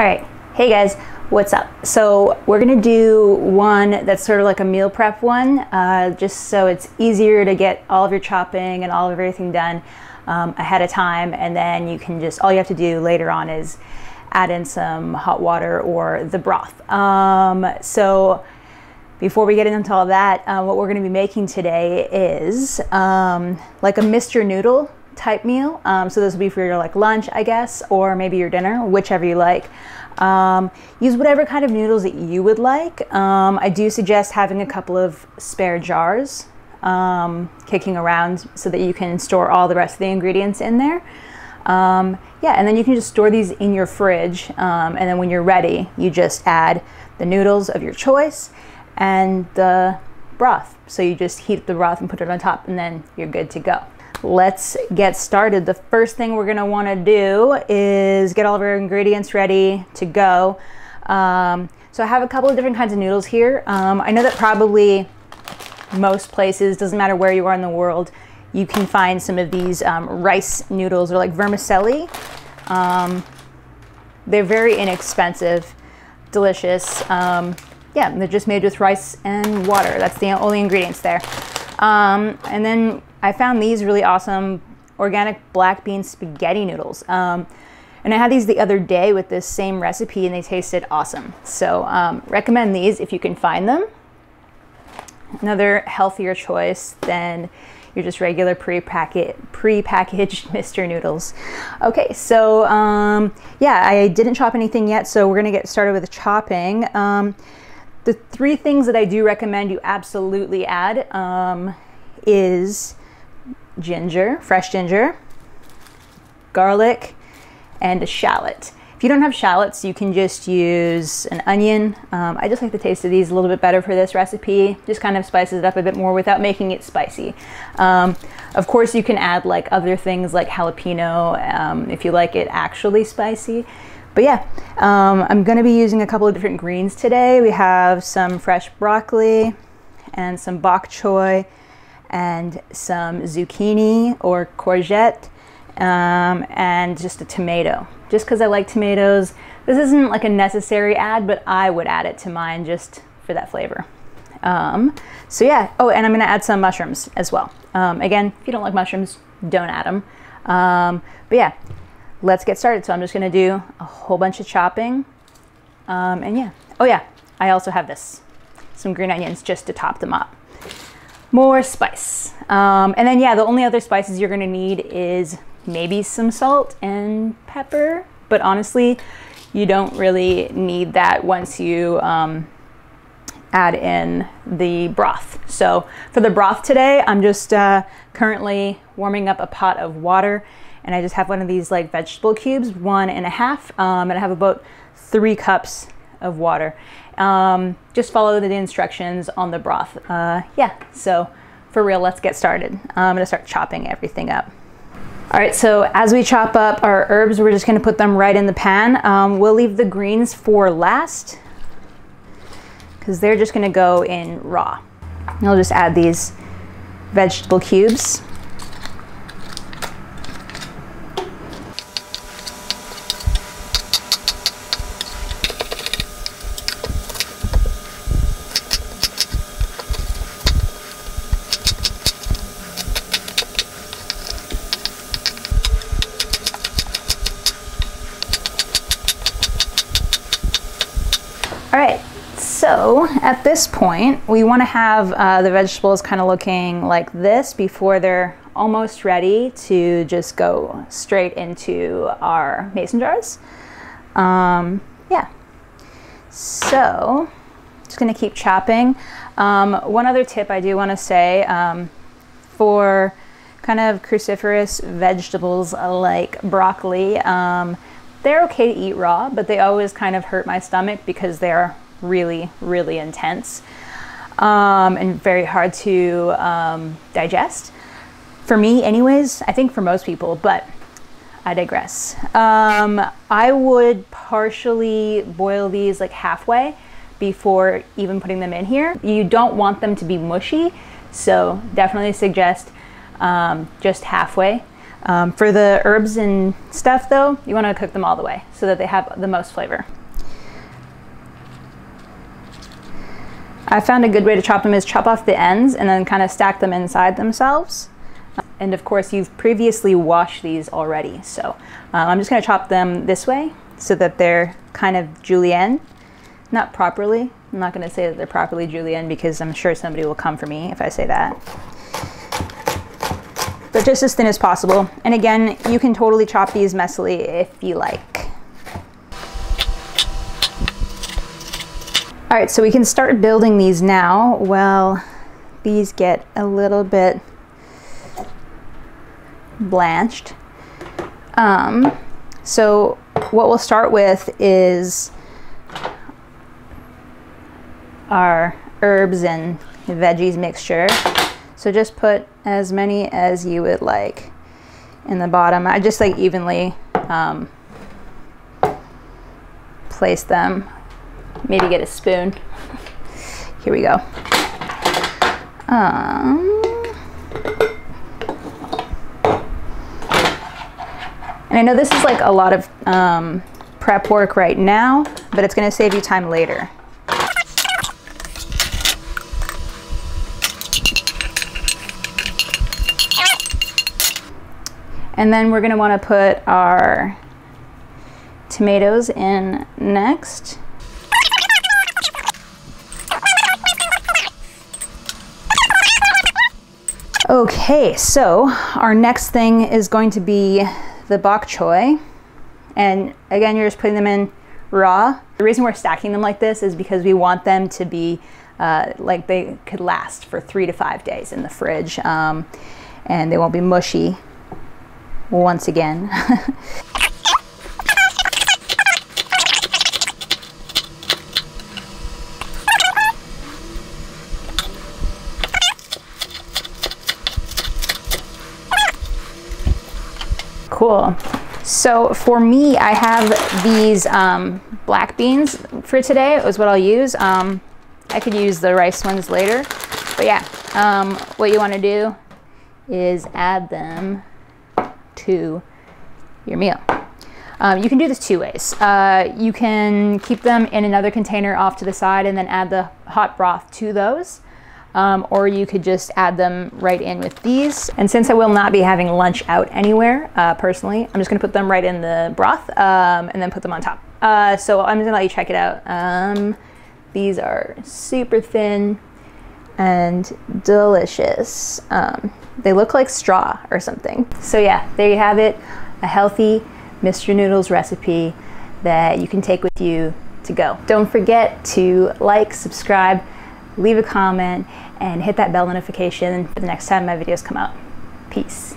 All right, hey guys, what's up? So we're gonna do one that's sort of like a meal prep one, uh, just so it's easier to get all of your chopping and all of everything done um, ahead of time, and then you can just, all you have to do later on is add in some hot water or the broth. Um, so before we get into all that, uh, what we're gonna be making today is um, like a Mr. Noodle type meal. Um, so this will be for your like lunch, I guess, or maybe your dinner, whichever you like. Um, use whatever kind of noodles that you would like. Um, I do suggest having a couple of spare jars um, kicking around so that you can store all the rest of the ingredients in there. Um, yeah, and then you can just store these in your fridge. Um, and then when you're ready, you just add the noodles of your choice and the broth. So you just heat the broth and put it on top and then you're good to go let's get started. The first thing we're gonna wanna do is get all of our ingredients ready to go. Um, so I have a couple of different kinds of noodles here. Um, I know that probably most places, doesn't matter where you are in the world, you can find some of these um, rice noodles or like vermicelli. Um, they're very inexpensive, delicious. Um, yeah, they're just made with rice and water. That's the only ingredients there. Um, and then I found these really awesome organic black bean spaghetti noodles. Um, and I had these the other day with this same recipe and they tasted awesome. So um, recommend these if you can find them. Another healthier choice than your just regular pre-packaged pre-packaged Mr. Noodles. Okay, so um, yeah, I didn't chop anything yet, so we're gonna get started with chopping. Um, the three things that I do recommend you absolutely add um, is ginger, fresh ginger, garlic, and a shallot. If you don't have shallots, you can just use an onion. Um, I just like the taste of these a little bit better for this recipe. Just kind of spices it up a bit more without making it spicy. Um, of course, you can add like other things like jalapeno um, if you like it actually spicy. But yeah, um, I'm gonna be using a couple of different greens today. We have some fresh broccoli and some bok choy and some zucchini or courgette um, and just a tomato. Just because I like tomatoes. This isn't like a necessary add, but I would add it to mine just for that flavor. Um, so yeah, oh, and I'm gonna add some mushrooms as well. Um, again, if you don't like mushrooms, don't add them. Um, but yeah, let's get started. So I'm just gonna do a whole bunch of chopping. Um, and yeah, oh yeah, I also have this, some green onions just to top them up more spice. Um, and then yeah, the only other spices you're gonna need is maybe some salt and pepper, but honestly, you don't really need that once you um, add in the broth. So for the broth today, I'm just uh, currently warming up a pot of water and I just have one of these like vegetable cubes, one and a half, um, and I have about three cups of water. Um, just follow the instructions on the broth. Uh, yeah, so for real, let's get started. I'm gonna start chopping everything up. All right, so as we chop up our herbs, we're just gonna put them right in the pan. Um, we'll leave the greens for last because they're just gonna go in raw. I'll just add these vegetable cubes. All right, at this point, we wanna have uh, the vegetables kind of looking like this before they're almost ready to just go straight into our mason jars. Um, yeah, so just gonna keep chopping. Um, one other tip I do wanna say, um, for kind of cruciferous vegetables like broccoli, um, they're okay to eat raw, but they always kind of hurt my stomach because they're really, really intense um, and very hard to um, digest. For me, anyways, I think for most people, but I digress. Um, I would partially boil these like halfway before even putting them in here. You don't want them to be mushy, so definitely suggest um, just halfway Um, for the herbs and stuff though, you want to cook them all the way so that they have the most flavor. I found a good way to chop them is chop off the ends and then kind of stack them inside themselves. And of course you've previously washed these already. So um, I'm just gonna chop them this way so that they're kind of julienne, not properly. I'm not gonna say that they're properly julienne because I'm sure somebody will come for me if I say that. But just as thin as possible. And again, you can totally chop these messily if you like. All right, so we can start building these now. Well, these get a little bit blanched. Um, so what we'll start with is our herbs and veggies mixture. So just put as many as you would like in the bottom. I just like evenly um, place them maybe get a spoon. Here we go. Um, and I know this is like a lot of um, prep work right now, but it's gonna save you time later. And then we're gonna wanna put our tomatoes in next. Okay, so our next thing is going to be the bok choy. And again, you're just putting them in raw. The reason we're stacking them like this is because we want them to be uh, like they could last for three to five days in the fridge. Um, and they won't be mushy once again. Cool. So for me, I have these um, black beans for today. It was what I'll use. Um, I could use the rice ones later. But yeah, um, what you want to do is add them to your meal. Um, you can do this two ways. Uh, you can keep them in another container off to the side and then add the hot broth to those um, or you could just add them right in with these. And since I will not be having lunch out anywhere, uh, personally, I'm just gonna put them right in the broth um, and then put them on top. Uh, so I'm just gonna let you check it out. Um, these are super thin and delicious. Um, they look like straw or something. So yeah, there you have it, a healthy Mr. Noodles recipe that you can take with you to go. Don't forget to like, subscribe, leave a comment, and hit that bell notification for the next time my videos come out. Peace.